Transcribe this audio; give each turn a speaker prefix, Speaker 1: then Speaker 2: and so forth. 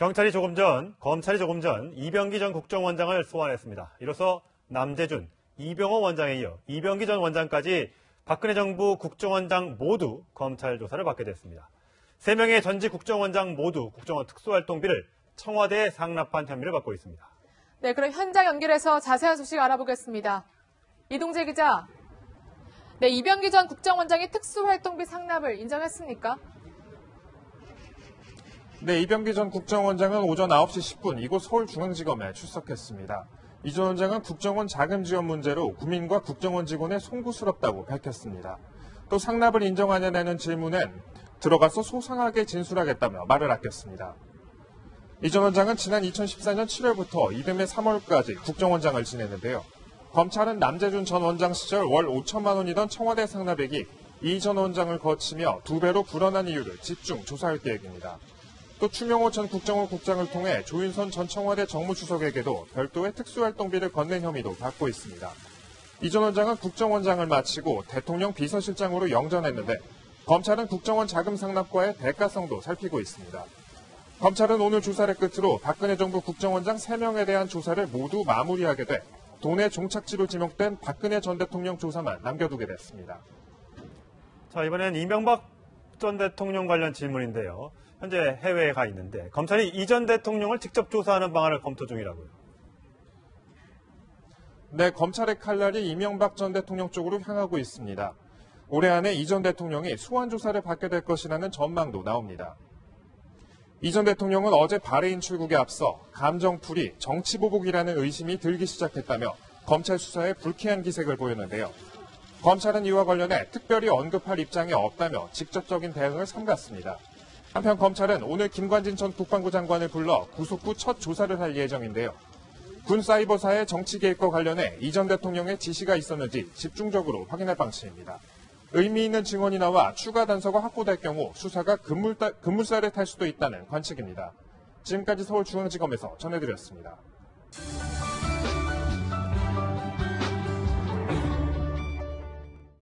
Speaker 1: 경찰이 조금 전, 검찰이 조금 전 이병기 전 국정원장을 소환했습니다. 이로써 남재준, 이병호 원장에 이어 이병기 전 원장까지 박근혜 정부 국정원장 모두 검찰 조사를 받게 됐습니다. 세 명의 전직 국정원장 모두 국정원 특수활동비를 청와대에 상납한 혐의를 받고 있습니다.
Speaker 2: 네, 그럼 현장 연결해서 자세한 소식 알아보겠습니다. 이동재 기자. 네, 이병기 전 국정원장이 특수활동비 상납을 인정했습니까?
Speaker 3: 네, 이병기 전 국정원장은 오전 9시 10분 이곳 서울중앙지검에 출석했습니다. 이 전 원장은 국정원 자금 지원 문제로 국민과 국정원 직원에 송구스럽다고 밝혔습니다. 또 상납을 인정하냐는 질문엔 들어가서 소상하게 진술하겠다며 말을 아꼈습니다. 이 전 원장은 지난 2014년 7월부터 이듬해 3월까지 국정원장을 지냈는데요. 검찰은 남재준 전 원장 시절 월 5천만 원이던 청와대 상납액이 이 전 원장을 거치며 두 배로 불어난 이유를 집중 조사할 계획입니다. 또 추명호 전 국정원 국장을 통해 조윤선 전 청와대 정무수석에게도 별도의 특수활동비를 건넨 혐의도 받고 있습니다. 이 전 원장은 국정원장을 마치고 대통령 비서실장으로 영전했는데 검찰은 국정원 자금 상납과의 대가성도 살피고 있습니다. 검찰은 오늘 조사를 끝으로 박근혜 정부 국정원장 3명에 대한 조사를 모두 마무리하게 돼 돈의 종착지로 지목된 박근혜 전 대통령 조사만 남겨두게 됐습니다.
Speaker 1: 자, 이번엔 이명박 전 대통령 관련 질문인데요. 현재 해외에 가 있는데 검찰이 이전 대통령을 직접 조사하는 방안을 검토 중이라고요.
Speaker 3: 네, 검찰의 칼날이 이명박 전 대통령 쪽으로 향하고 있습니다. 올해 안에 이 전 대통령이 소환 조사를 받게 될 것이라는 전망도 나옵니다. 이 전 대통령은 어제 바레인 출국에 앞서 감정풀이, 정치 보복이라는 의심이 들기 시작했다며 검찰 수사에 불쾌한 기색을 보였는데요. 검찰은 이와 관련해 특별히 언급할 입장이 없다며 직접적인 대응을 삼갔습니다. 한편 검찰은 오늘 김관진 전 국방부 장관을 불러 구속 후 첫 조사를 할 예정인데요. 군 사이버사의 정치 개입과 관련해 이 전 대통령의 지시가 있었는지 집중적으로 확인할 방침입니다. 의미 있는 증언이 나와 추가 단서가 확보될 경우 수사가 급물살에 탈 수도 있다는 관측입니다. 지금까지 서울중앙지검에서 전해드렸습니다.